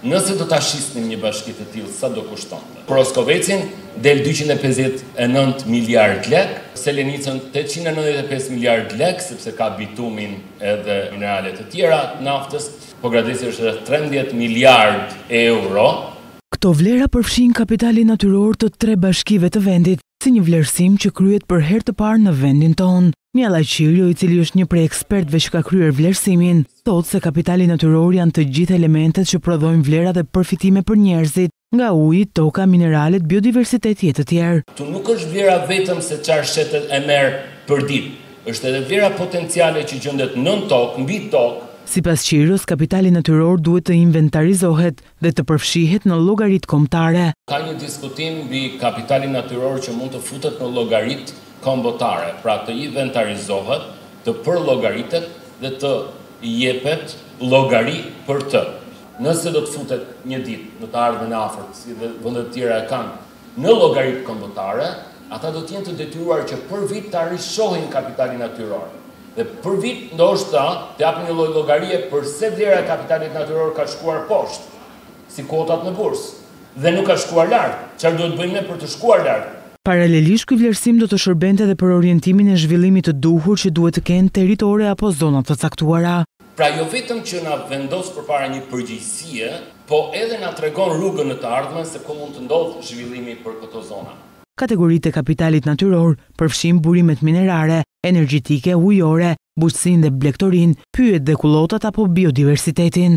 Nëse do ta shisnim një bashki të tillë sa do kushtonte? Për Roskovecin del dyqind e pesëdhjetë e nëntë miliardë lekë, Selenicën tetëqind e nëntëdhjetë e pesë miliardë lekë, sepse ka bitumin edhe minerale të tjera të naftës, Pogradeci është rreth tridhjetë miliardë euro. Këto vlera përfshijnë kapitalin natyror të tre bashkive të vendit, si një vlerësim që kryhet për herë të parë në vendin tonë. Mihallaq Qirjo, i cili është një prej ekspertëve që ka kryer vlerësimin, thotë se kapitali natyror janë të gjithë elementet që prodhojnë vlera dhe përfitime për njerëzit, nga uji, toka, mineralet, biodiversiteti e të tjerë. Këtu nuk është vlera vetëm se çfarë shitet e merr përditë, është edhe vlera potenciale që gjendet nën tokë, mbi tokë. Sipas Qirjos, kapitali natyror duhet të inventarizohet, dhe të përfshihet në llogaritë kombëtare. Ka një diskutim mbi kapitalin natyror që mund të futet në llogaritë kombëtare, pra të inventarizohet, të përllogaritet dhe të jepet llogari për të. Nëse do të futet një ditë, në të ardhmen e afërt, si dhe vendet e tjera e kanë, Në llogaritë kombëtare, ata do të jenë të detyruar që për vit ta rishohin kapitalin natyror dhe për vit ndoshta të japin një lloj llogarie përse vlera e kapitalit natyror ka shkuar poshtë, si kuotat në bursë, dhe nuk ka shkuar lart, çfarë duhet të bëjmë ne për të shkuar lart? Paralelisht ky vlerësim do të shërbente dhe për orientimin e zhvillimit të duhur që duhet të kenë territore apo zona të caktuara. Pra jo vetëm që na vendos përpara një përgjegjësie, po edhe na tregon rrugën në të ardhmen se ku mund të ndodhë zhvillimi për këto zona. Kategoritë e kapitalit natyror përfshijnë burimet minerare, energjetike, ujore, bujqësinë dhe blegtorinë, pyjet dhe kullotat apo biodiversitetin.